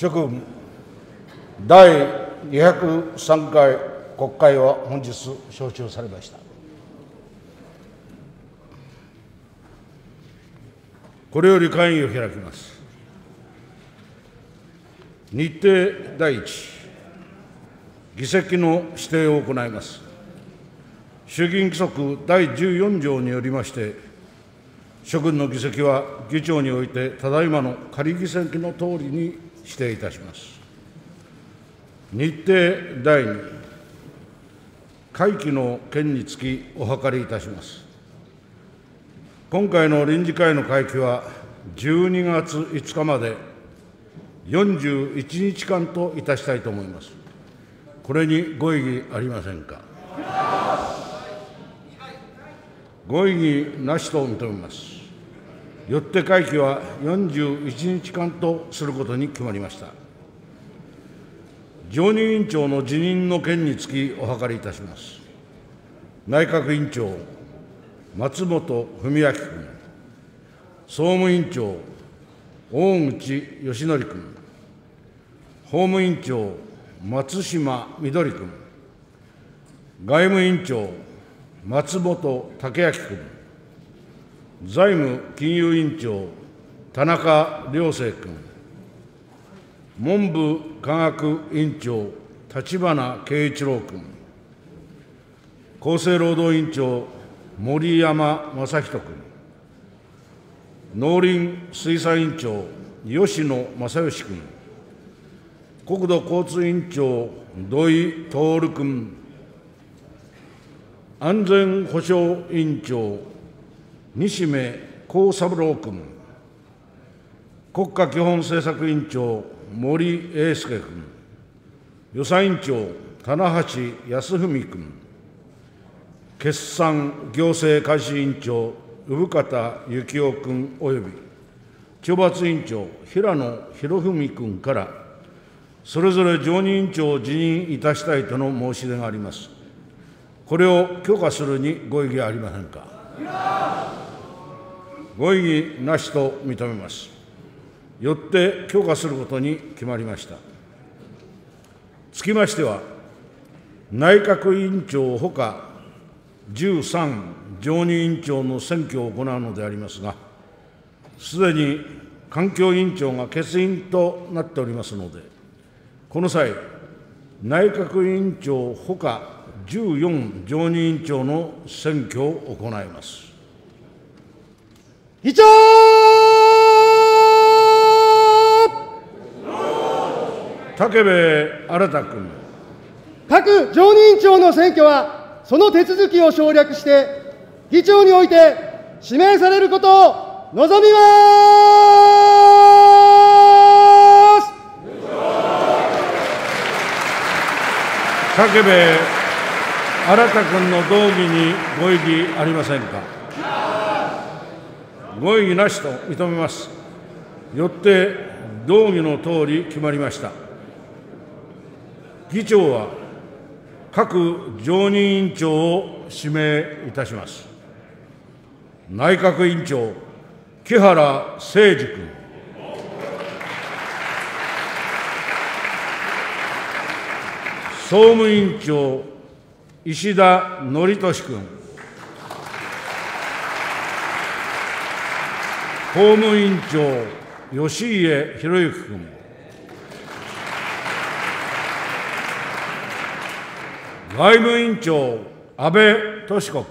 諸君第203回国会は本日召集されました。これより会議を開きます。日程第一議席の指定を行います。衆議院規則第14条によりまして諸君の議席は議長においてただいまの仮議席のとおりに指定いたします。日程第2、会期の件につきお諮りいたします。今回の臨時会の会期は12月5日まで41日間といたしたいと思います。これにご異議ありませんか？ご異議なしと認めます。よって会期は41日間とすることに決まりました。常任委員長の辞任の件につきお諮りいたします。内閣委員長、松本文明君、総務委員長、大口義則君、法務委員長、松島みどり君、外務委員長、松本武明君、財務金融委員長、田中良生君、文部科学委員長、立花慶一郎君、厚生労働委員長、森山正人君、農林水産委員長、吉野正義君、国土交通委員長、土井徹君、安全保障委員長、西目幸三郎君、国家基本政策委員長、森英介君、予算委員長、棚橋康文君、決算行政監視委員長、産方幸男君および、懲罰委員長、平野博文君から、それぞれ常任委員長を辞任いたしたいとの申し出があります。これを許可するにご異議ありませんか。ご異議なしと認めます。よって許可することに決まりました。つきましては、内閣委員長ほか13常任委員長の選挙を行うのでありますが、すでに環境委員長が欠員となっておりますので、この際、内閣委員長ほか14常任委員長の選挙を行います。議長武部新君。各常任委員長の選挙は、その手続きを省略して、議長において指名されることを望みます。武部新君の動議にご異議ありませんか？ご異議なしと認めます。よって動議のとおり決まりました。議長は各常任委員長を指名いたします。内閣委員長、木原誠二君。総務委員長、石田憲俊君。法務委員長、吉家博之君。外務委員長、安倍敏子君。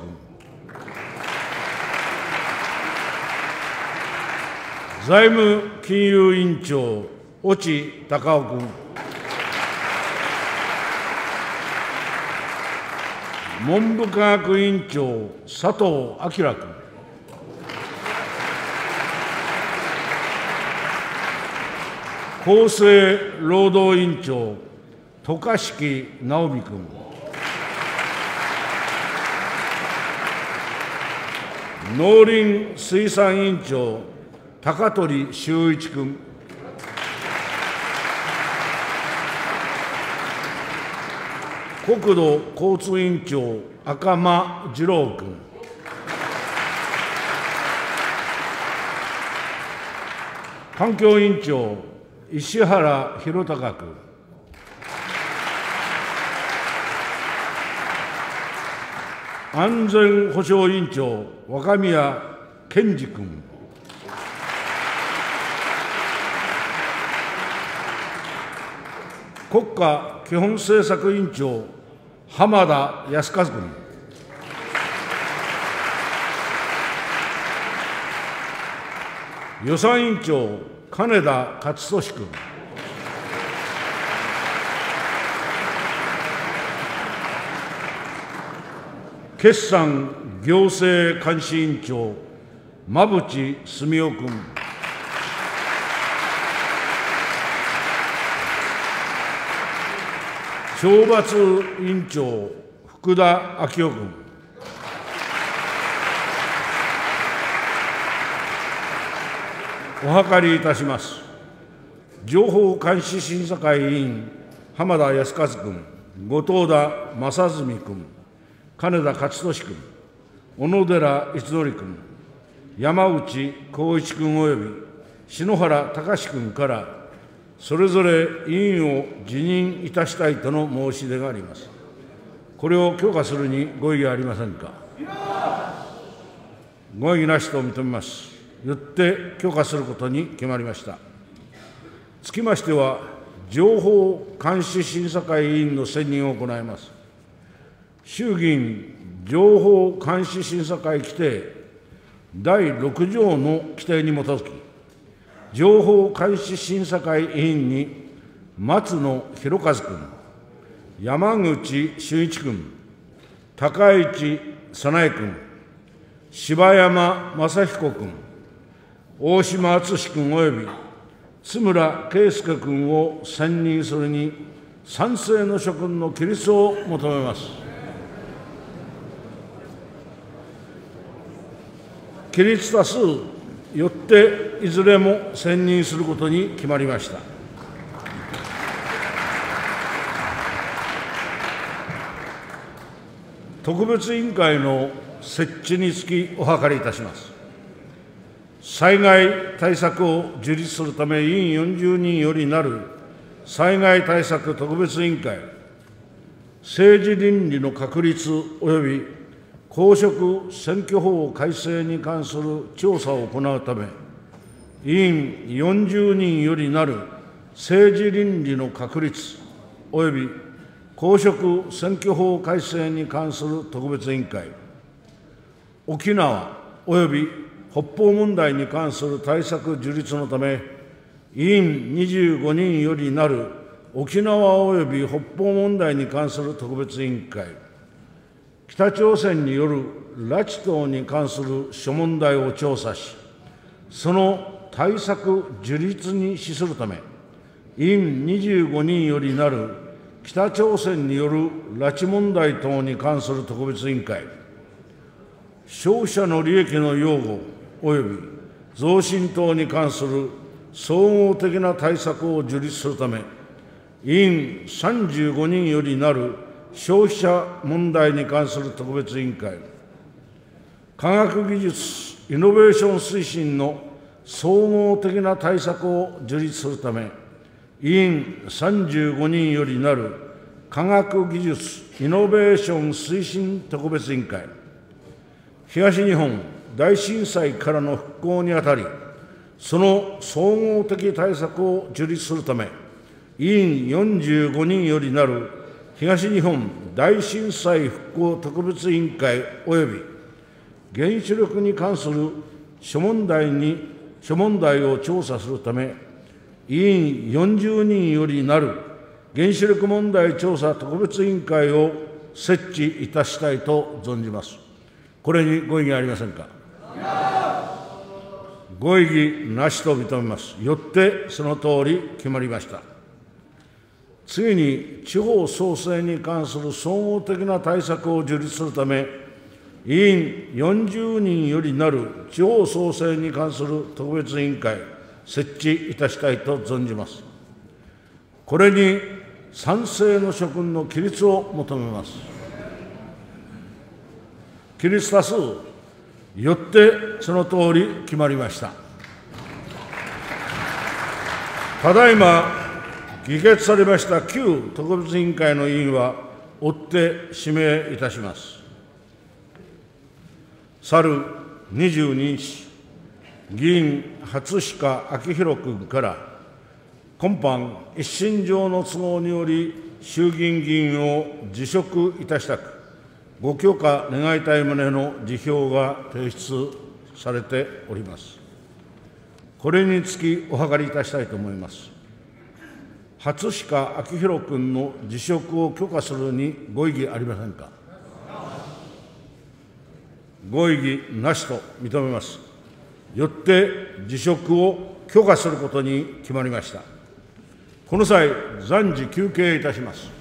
財務金融委員長、越智隆夫君。文部科学委員長、佐藤明君。厚生労働委員長、渡嘉敷直美君。農林水産委員長、高取修一君。国土交通委員長、赤間次郎君。環境委員長、石原宏隆君。安全保障委員長、若宮健二君。国家基本政策委員長、浜田靖一君。予算委員長、金田勝利君。決算行政監視委員長、馬淵澄夫君。懲罰委員長、福田昭夫君。お諮りいたします。情報監視審査会委員、浜田康和君、後藤田正純君、金田勝利君、小野寺逸則君、山内浩一君及び篠原隆君から、それぞれ委員を辞任いたしたいとの申し出があります。これを許可するにご異議ありませんか？ご異議なしと認めます。よって許可することに決まりました。つきましては、情報監視審査会委員の選任を行います。衆議院情報監視審査会規定第6条の規定に基づき、情報監視審査会委員に松野博一君、山口俊一君、高市早苗君、柴山正彦君、大島敦君及び津村圭介君を選任するに賛成の諸君の起立を求めます。起立多数よっていずれも選任することに決まりました。特別委員会の設置につきお諮りいたします。災害対策を樹立するため、委員40人よりなる災害対策特別委員会、政治倫理の確立及び公職選挙法改正に関する調査を行うため、委員40人よりなる政治倫理の確立及び公職選挙法改正に関する特別委員会、沖縄及び北方問題に関する対策樹立のため、委員25人よりなる沖縄及び北方問題に関する特別委員会、北朝鮮による拉致等に関する諸問題を調査し、その対策樹立に資するため、委員25人よりなる北朝鮮による拉致問題等に関する特別委員会、消費者の利益の擁護及び増進等に関する総合的な対策を樹立するため、委員35人よりなる消費者問題に関する特別委員会、科学技術・イノベーション推進の総合的な対策を樹立するため、委員35人よりなる科学技術・イノベーション推進特別委員会、東日本大震災からの復興にあたり、その総合的対策を樹立するため、委員45人よりなる東日本大震災復興特別委員会及び原子力に関する諸問題に諸問題を調査するため、委員40人よりなる原子力問題調査特別委員会を設置いたしたいと存じます。これにご異議ありませんか？ご異議なしと認めます。よってそのとおり決まりました。次に、地方創生に関する総合的な対策を樹立するため、委員40人よりなる地方創生に関する特別委員会、設置いたしたいと存じます。これに賛成の諸君の起立を求めます。起立多数よってその通り決まりました。ただいま議決されました旧特別委員会の委員は、追って指名いたします。去る22日、議員初鹿昭弘君から今般、一身上の都合により衆議院議員を辞職いたしたく、ご許可願いたい旨の辞表が提出されております。これにつきお諮りいたしたいと思います。初鹿明宏君の辞職を許可するにご異議ありませんか？ご異議なしと認めます。よって辞職を許可することに決まりました。この際、暫時休憩いたします。